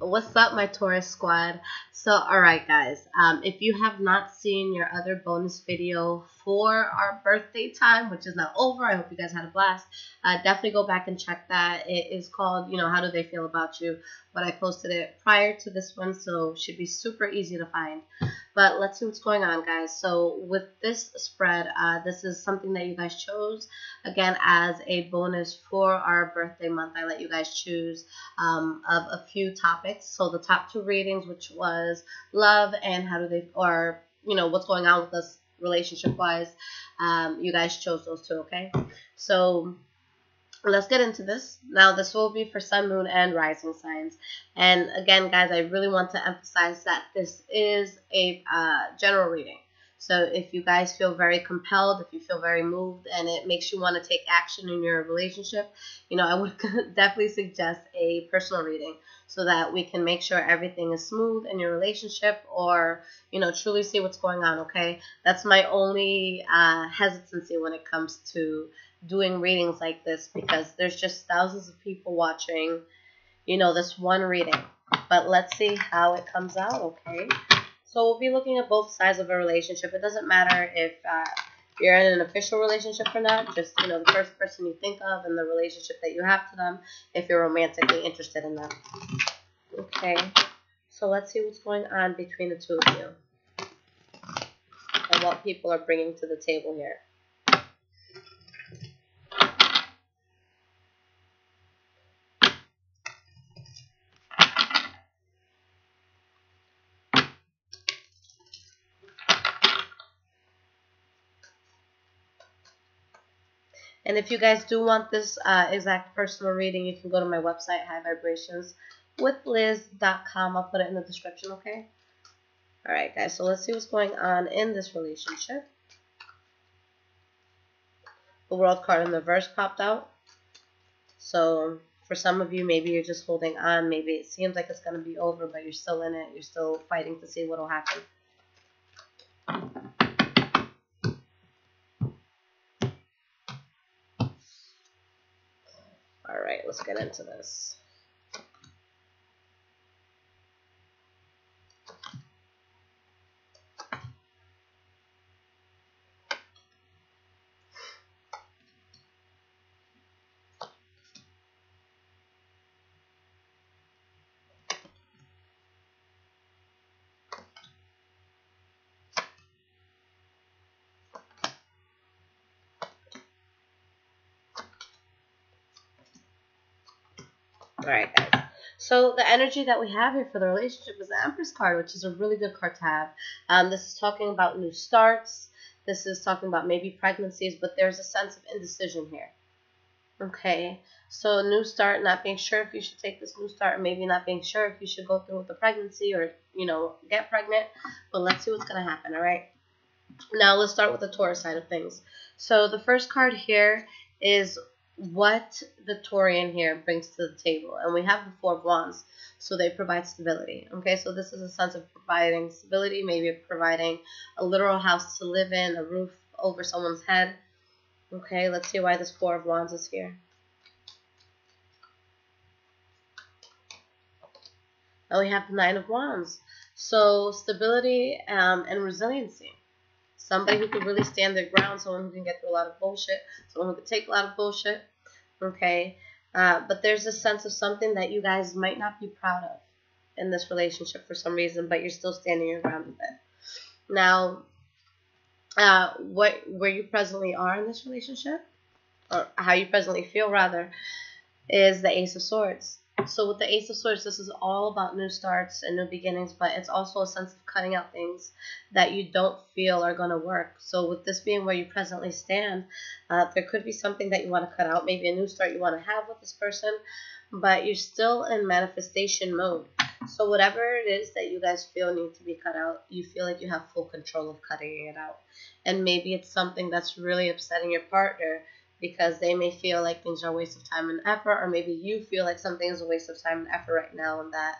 What's up, my Taurus squad? So, alright, guys, um, if you have not seen your other bonus video for our birthday time, which is now over, I hope you guys had a blast. Uh, definitely go back and check that. It is called, you know, How Do They Feel About You? But I posted it prior to this one, so should be super easy to find. But let's see what's going on, guys. So, with this spread, uh, this is something that you guys chose, again, as a bonus for our birthday month. I let you guys choose um, of a few topics. So, the top two readings, which was love and how do they, or, you know, what's going on with us relationship wise. Um, you guys chose those two, okay? So let's get into this. Now, this will be for sun, moon, and rising signs. And again, guys, I really want to emphasize that this is a uh, general reading. So if you guys feel very compelled, if you feel very moved, and it makes you want to take action in your relationship, you know, I would definitely suggest a personal reading so that we can make sure everything is smooth in your relationship or, you know, truly see what's going on, okay? That's my only uh, hesitancy when it comes to doing readings like this because there's just thousands of people watching, you know, this one reading. But let's see how it comes out, okay? So we'll be looking at both sides of a relationship. It doesn't matter if uh, you're in an official relationship or not. Just you know the first person you think of and the relationship that you have to them. If you're romantically interested in them. Okay. So let's see what's going on between the two of you and what people are bringing to the table here. And if you guys do want this uh, exact personal reading, you can go to my website, highvibrationswithlis.com. I'll put it in the description, okay? Alright, guys, so let's see what's going on in this relationship. The World card in the verse popped out. So, for some of you, maybe you're just holding on. Maybe it seems like it's going to be over, but you're still in it. You're still fighting to see what will happen. Let's get into this. Alright, guys. So the energy that we have here for the relationship is the Empress card, which is a really good card to have. Um, this is talking about new starts. This is talking about maybe pregnancies, but there's a sense of indecision here. Okay, so new start, not being sure if you should take this new start, maybe not being sure if you should go through with the pregnancy or, you know, get pregnant. But let's see what's going to happen, all right? Now let's start with the Taurus side of things. So the first card here is what the Taurian here brings to the table. And we have the Four of Wands, so they provide stability. Okay, so this is a sense of providing stability, maybe providing a literal house to live in, a roof over someone's head. Okay, let's see why this Four of Wands is here. Now we have the Nine of Wands. So stability um, and resiliency somebody who can really stand their ground, someone who can get through a lot of bullshit, someone who can take a lot of bullshit. Okay, uh, but there's a sense of something that you guys might not be proud of in this relationship for some reason, but you're still standing your ground with it. Now, uh, what where you presently are in this relationship, or how you presently feel rather, is the Ace of Swords. So with the Ace of Swords, this is all about new starts and new beginnings, but it's also a sense of cutting out things that you don't feel are going to work. So with this being where you presently stand, uh, there could be something that you want to cut out, maybe a new start you want to have with this person, but you're still in manifestation mode. So whatever it is that you guys feel need to be cut out, you feel like you have full control of cutting it out. And maybe it's something that's really upsetting your partner because they may feel like things are a waste of time and effort, or maybe you feel like something is a waste of time and effort right now, and that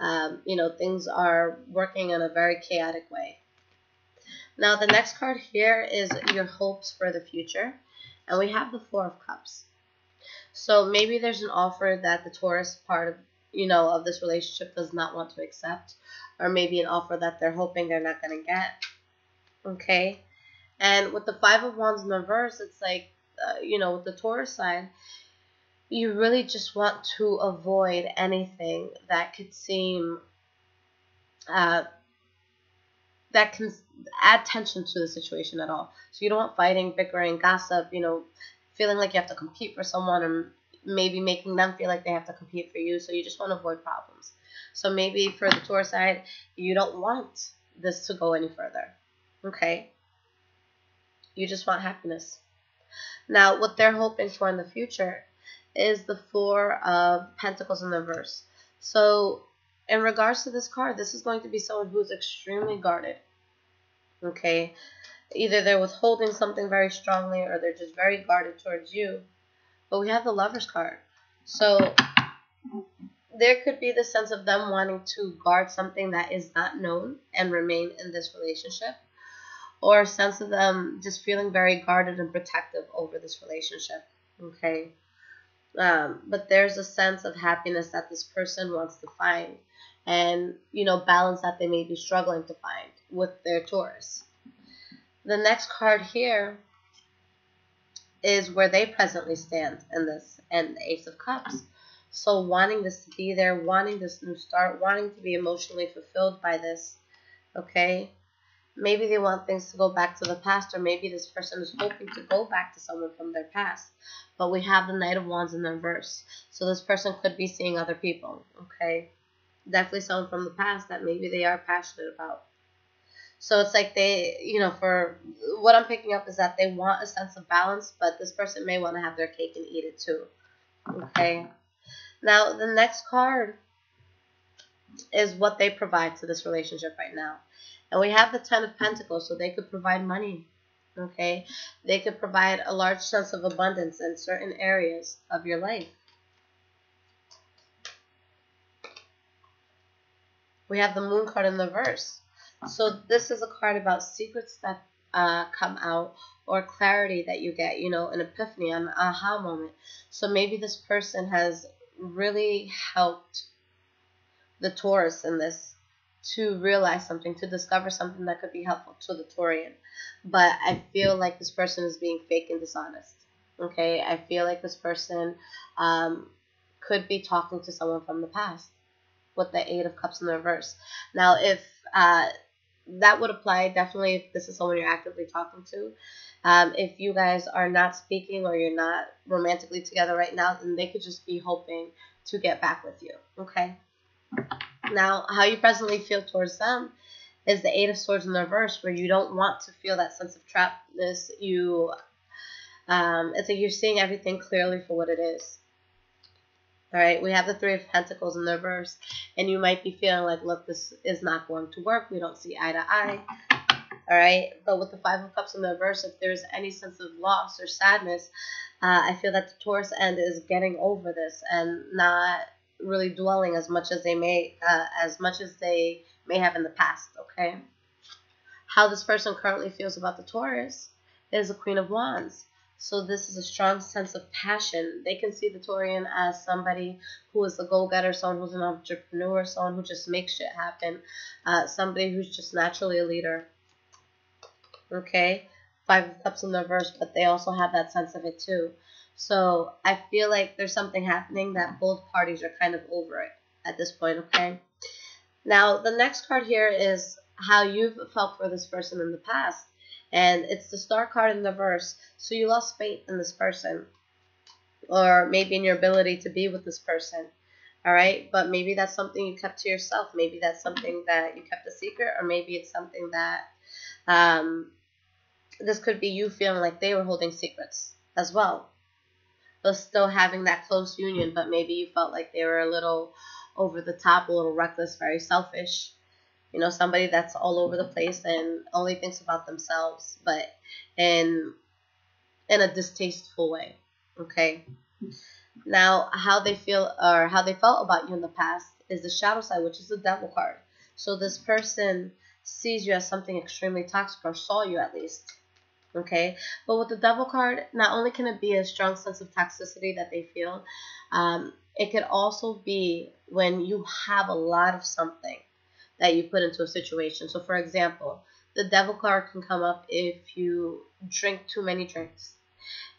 um, you know things are working in a very chaotic way. Now, the next card here is your hopes for the future, and we have the Four of Cups. So maybe there's an offer that the Taurus part of you know, of this relationship does not want to accept, or maybe an offer that they're hoping they're not going to get. Okay? And with the Five of Wands in reverse, it's like, uh, you know, with the Taurus side, you really just want to avoid anything that could seem uh, that can add tension to the situation at all. So you don't want fighting, bickering, gossip, you know, feeling like you have to compete for someone and maybe making them feel like they have to compete for you. So you just want to avoid problems. So maybe for the Taurus side, you don't want this to go any further. Okay? You just want happiness. Now, what they're hoping for in the future is the Four of Pentacles in the verse. So, in regards to this card, this is going to be someone who's extremely guarded. Okay? Either they're withholding something very strongly or they're just very guarded towards you. But we have the Lover's card. So, there could be the sense of them wanting to guard something that is not known and remain in this relationship or a sense of them just feeling very guarded and protective over this relationship. Okay. Um, but there's a sense of happiness that this person wants to find and, you know, balance that they may be struggling to find with their Taurus. The next card here is where they presently stand in this and the Ace of Cups. So wanting this to be there, wanting this new start, wanting to be emotionally fulfilled by this, okay? Maybe they want things to go back to the past, or maybe this person is hoping to go back to someone from their past. But we have the Knight of Wands in the reverse. So this person could be seeing other people, okay? Definitely someone from the past that maybe they are passionate about. So it's like they, you know, for what I'm picking up is that they want a sense of balance, but this person may want to have their cake and eat it too. Okay? Now, the next card is what they provide to this relationship right now. And we have the Ten of Pentacles, so they could provide money. Okay? They could provide a large sense of abundance in certain areas of your life. We have the Moon card in the verse. So this is a card about secrets that uh, come out or clarity that you get, you know, an epiphany, an aha moment. So maybe this person has really helped the Taurus in this to realize something, to discover something that could be helpful to the Taurian. But I feel like this person is being fake and dishonest. Okay, I feel like this person um, could be talking to someone from the past with the Eight of Cups in reverse. Now, if uh, that would apply definitely if this is someone you're actively talking to. Um, if you guys are not speaking or you're not romantically together right now, then they could just be hoping to get back with you. Okay. Now, how you presently feel towards them is the Eight of Swords in the reverse, where you don't want to feel that sense of trappedness. You, um, it's like you're seeing everything clearly for what it is. All right, we have the Three of Pentacles in the reverse, and you might be feeling like, look, this is not going to work. We don't see eye to eye. All right, but with the Five of Cups in the reverse, if there's any sense of loss or sadness, uh, I feel that the Taurus end is getting over this and not really dwelling as much as they may, uh, as much as they may have in the past. Okay, how this person currently feels about the Taurus is the Queen of Wands. So this is a strong sense of passion. They can see the Taurian as somebody who is a go-getter, someone who's an entrepreneur, someone who just makes shit happen, uh, somebody who's just naturally a leader okay? Five of Cups in the reverse, but they also have that sense of it too. So I feel like there's something happening that both parties are kind of over it at this point, okay? Now, the next card here is how you've felt for this person in the past. And it's the star card in the verse. So you lost faith in this person. Or maybe in your ability to be with this person. Alright? But maybe that's something you kept to yourself. Maybe that's something that you kept a secret. Or maybe it's something that um, this could be you feeling like they were holding secrets as well, but still having that close union. But maybe you felt like they were a little over the top, a little reckless, very selfish. You know, somebody that's all over the place and only thinks about themselves, but in in a distasteful way. Okay. Now, how they feel or how they felt about you in the past is the shadow side, which is the devil card. So this person sees you as something extremely toxic, or saw you at least Okay, but with the devil card, not only can it be a strong sense of toxicity that they feel, um, it could also be when you have a lot of something that you put into a situation. So, for example, the devil card can come up if you drink too many drinks.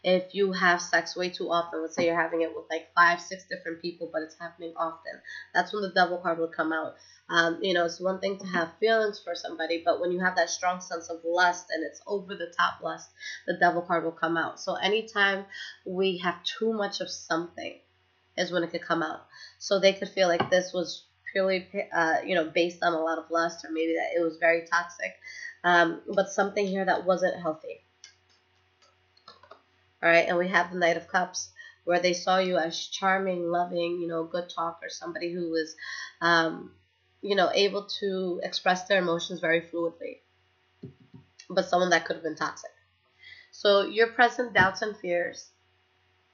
If you have sex way too often, let's say you're having it with like five, six different people, but it's happening often, that's when the devil card would come out. Um, you know, it's one thing to have feelings for somebody, but when you have that strong sense of lust and it's over the top lust, the devil card will come out. So anytime we have too much of something, is when it could come out. So they could feel like this was purely, uh, you know, based on a lot of lust, or maybe that it was very toxic, um, but something here that wasn't healthy. All right, and we have the Knight of Cups, where they saw you as charming, loving, you know, good talker, somebody who was, um, you know, able to express their emotions very fluidly, but someone that could have been toxic. So your present doubts and fears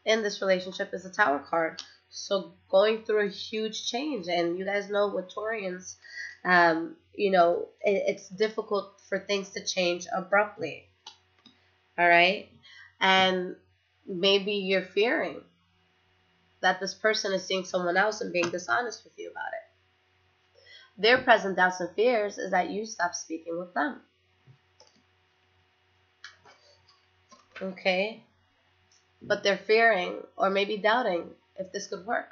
in this relationship is a Tower card. So going through a huge change, and you guys know with Taurians, um, you know, it, it's difficult for things to change abruptly. All right, and maybe you're fearing that this person is seeing someone else and being dishonest with you about it. Their present doubts and fears is that you stop speaking with them. Okay? But they're fearing or maybe doubting if this could work.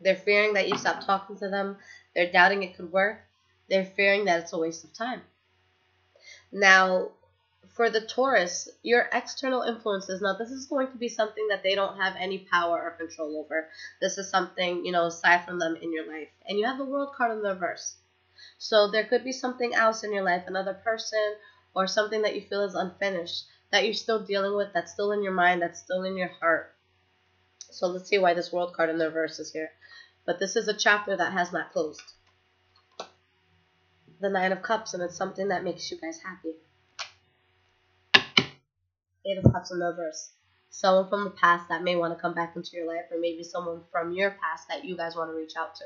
They're fearing that you stop talking to them. They're doubting it could work. They're fearing that it's a waste of time. Now, for the Taurus, your external influences, now this is going to be something that they don't have any power or control over. This is something, you know, aside from them in your life. And you have the world card in the reverse. So there could be something else in your life, another person, or something that you feel is unfinished, that you're still dealing with, that's still in your mind, that's still in your heart. So let's see why this world card in the reverse is here. But this is a chapter that has not closed. The Nine of Cups, and it's something that makes you guys happy. Cups in the reverse. Someone from the past that may want to come back into your life, or maybe someone from your past that you guys want to reach out to.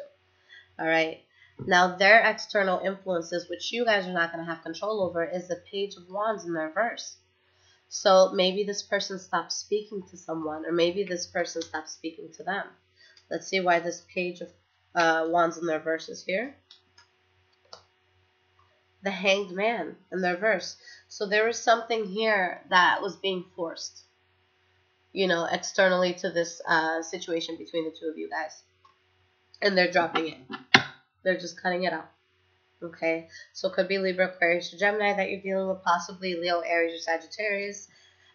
All right. Now, their external influences, which you guys are not going to have control over, is the Page of Wands in their verse. So maybe this person stopped speaking to someone, or maybe this person stopped speaking to them. Let's see why this Page of uh, Wands in their verse is here the hanged man in their reverse. So there was something here that was being forced, you know, externally to this uh, situation between the two of you guys. And they're dropping it. They're just cutting it out. Okay, so it could be Libra, Aquarius, or Gemini that you're dealing with, possibly Leo, Aries, or Sagittarius.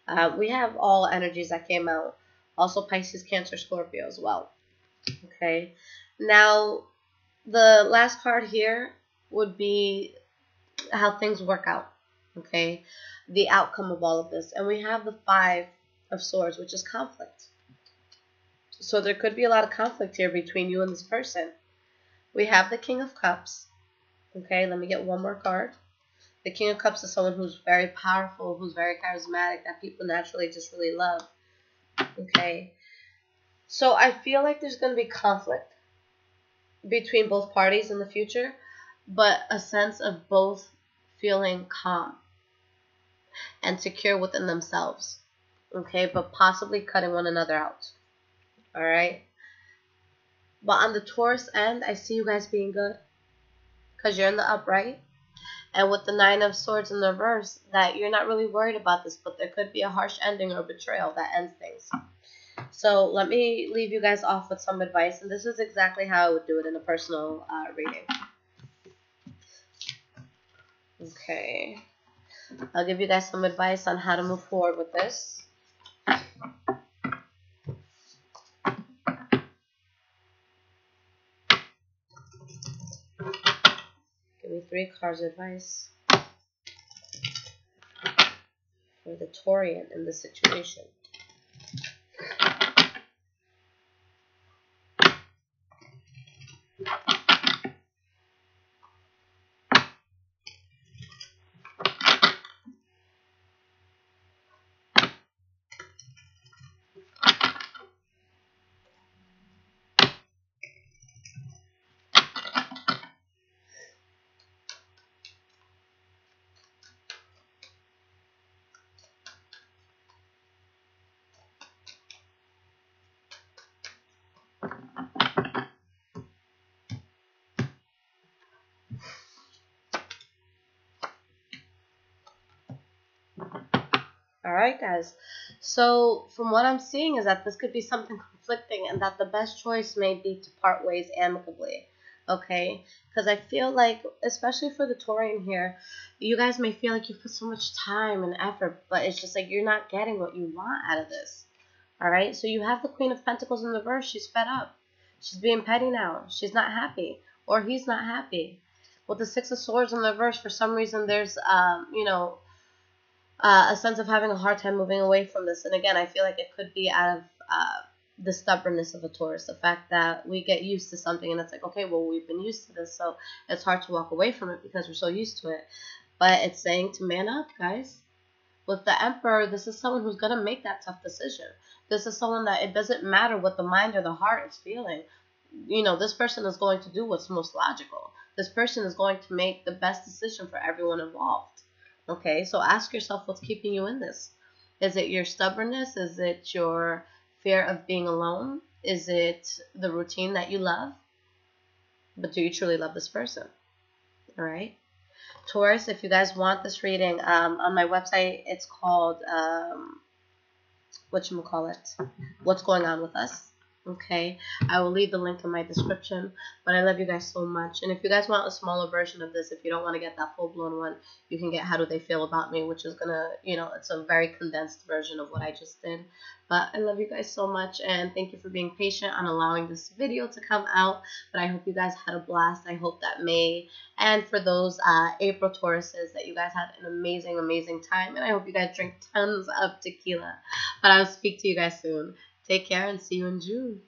Uh, we have all energies that came out. Also Pisces, Cancer, Scorpio as well. Okay, now the last card here would be how things work out. Okay, the outcome of all of this, and we have the five of swords, which is conflict. So there could be a lot of conflict here between you and this person. We have the King of Cups. Okay, let me get one more card. The King of Cups is someone who's very powerful, who's very charismatic, that people naturally just really love. Okay, so I feel like there's going to be conflict between both parties in the future but a sense of both feeling calm and secure within themselves. Okay, but possibly cutting one another out. All right. But on the Taurus end, I see you guys being good because you're in the upright. And with the Nine of Swords in the reverse, that you're not really worried about this, but there could be a harsh ending or betrayal that ends things. So let me leave you guys off with some advice, and this is exactly how I would do it in a personal uh, reading. Okay. I'll give you guys some advice on how to move forward with this. Give me three cards advice for the Taurian in the situation. All right, guys. So, from what I'm seeing, is that this could be something conflicting, and that the best choice may be to part ways amicably. Okay? Because I feel like, especially for the Taurian here, you guys may feel like you put so much time and effort, but it's just like you're not getting what you want out of this. All right? So, you have the Queen of Pentacles in the verse. She's fed up. She's being petty now. She's not happy, or he's not happy. With the Six of Swords in the verse, for some reason, there's, um, you know, uh, a sense of having a hard time moving away from this. And again, I feel like it could be out of uh, the stubbornness of a Taurus, the fact that we get used to something and it's like, okay, well, we've been used to this, so it's hard to walk away from it because we're so used to it. But it's saying to man up, guys. With the Emperor, this is someone who's going to make that tough decision. This is someone that it doesn't matter what the mind or the heart is feeling. You know, this person is going to do what's most logical. This person is going to make the best decision for everyone involved. Okay, so ask yourself what's keeping you in this. Is it your stubbornness? Is it your fear of being alone? Is it the routine that you love? But do you truly love this person? All right. Taurus, if you guys want this reading, um, on my website, it's called, um, what you call it, What's Going On With Us. Okay, I will leave the link in my description. But I love you guys so much. And if you guys want a smaller version of this, if you don't want to get that full blown one, you can get How Do They Feel About Me, which is gonna, you know, it's a very condensed version of what I just did. But I love you guys so much, and thank you for being patient on allowing this video to come out. But I hope you guys had a blast. I hope that May, and for those uh, April Tauruses, that you guys had an amazing, amazing time. And I hope you guys drink tons of tequila. But I'll speak to you guys soon. Take care and see you in June.